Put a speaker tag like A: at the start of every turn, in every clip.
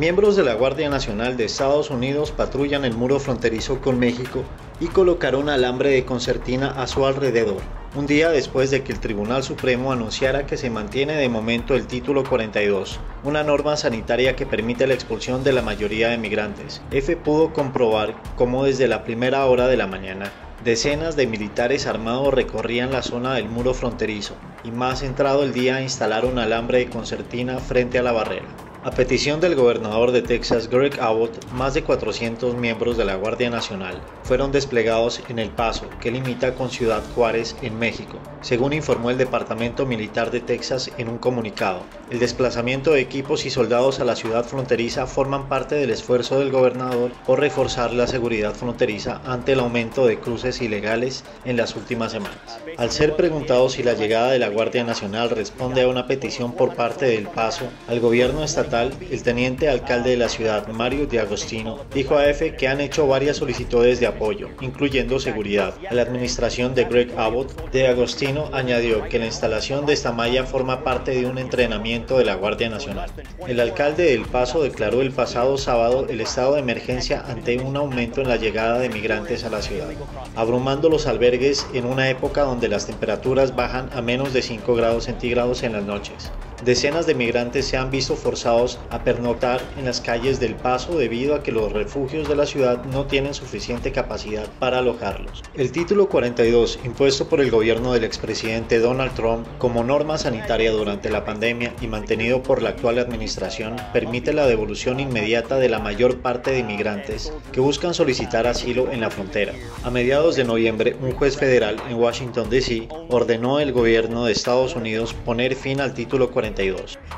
A: Miembros de la Guardia Nacional de Estados Unidos patrullan el muro fronterizo con México y colocaron alambre de concertina a su alrededor, un día después de que el Tribunal Supremo anunciara que se mantiene de momento el título 42, una norma sanitaria que permite la expulsión de la mayoría de migrantes. F pudo comprobar cómo desde la primera hora de la mañana Decenas de militares armados recorrían la zona del muro fronterizo y más entrado el día instalaron alambre de concertina frente a la barrera. A petición del gobernador de Texas, Greg Abbott, más de 400 miembros de la Guardia Nacional fueron desplegados en El Paso, que limita con Ciudad Juárez, en México, según informó el Departamento Militar de Texas en un comunicado. El desplazamiento de equipos y soldados a la ciudad fronteriza forman parte del esfuerzo del gobernador por reforzar la seguridad fronteriza ante el aumento de cruces ilegales en las últimas semanas. Al ser preguntado si la llegada de la Guardia Nacional responde a una petición por parte del Paso al gobierno estatal, el teniente alcalde de la ciudad, Mario de Agostino, dijo a EFE que han hecho varias solicitudes de apoyo, incluyendo seguridad. A la administración de Greg Abbott, de Agostino añadió que la instalación de esta malla forma parte de un entrenamiento de la Guardia Nacional. El alcalde del Paso declaró el pasado sábado el estado de emergencia ante un aumento en la llegada de migrantes a la ciudad, abrumando los albergues en una época donde las temperaturas bajan a menos de 5 grados centígrados en las noches. Decenas de migrantes se han visto forzados a pernoctar en las calles del Paso debido a que los refugios de la ciudad no tienen suficiente capacidad para alojarlos. El título 42, impuesto por el gobierno del expresidente Donald Trump como norma sanitaria durante la pandemia y mantenido por la actual administración, permite la devolución inmediata de la mayor parte de inmigrantes que buscan solicitar asilo en la frontera. A mediados de noviembre, un juez federal en Washington, D.C. ordenó al gobierno de Estados Unidos poner fin al título 42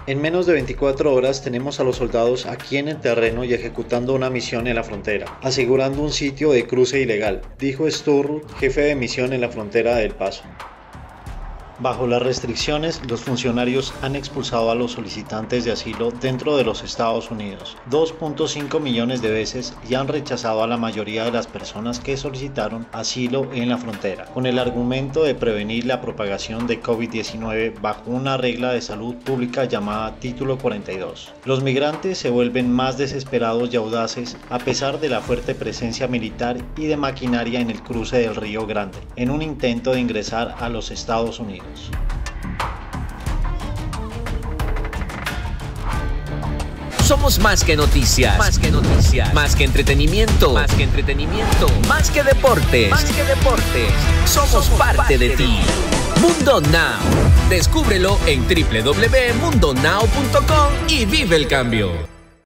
A: en menos de 24 horas tenemos a los soldados aquí en el terreno y ejecutando una misión en la frontera, asegurando un sitio de cruce ilegal, dijo Sturr, jefe de misión en la frontera del Paso. Bajo las restricciones, los funcionarios han expulsado a los solicitantes de asilo dentro de los Estados Unidos 2.5 millones de veces y han rechazado a la mayoría de las personas que solicitaron asilo en la frontera, con el argumento de prevenir la propagación de COVID-19 bajo una regla de salud pública llamada Título 42. Los migrantes se vuelven más desesperados y audaces a pesar de la fuerte presencia militar y de maquinaria en el cruce del Río Grande, en un intento de ingresar a los Estados Unidos.
B: Somos más que noticias. Más que noticias. Más que entretenimiento. Más que entretenimiento. Más que deportes. Más que deportes. Somos, parte, de, ti. Mundo Now. Descúbrelo en www.mundonow.com y vive el cambio.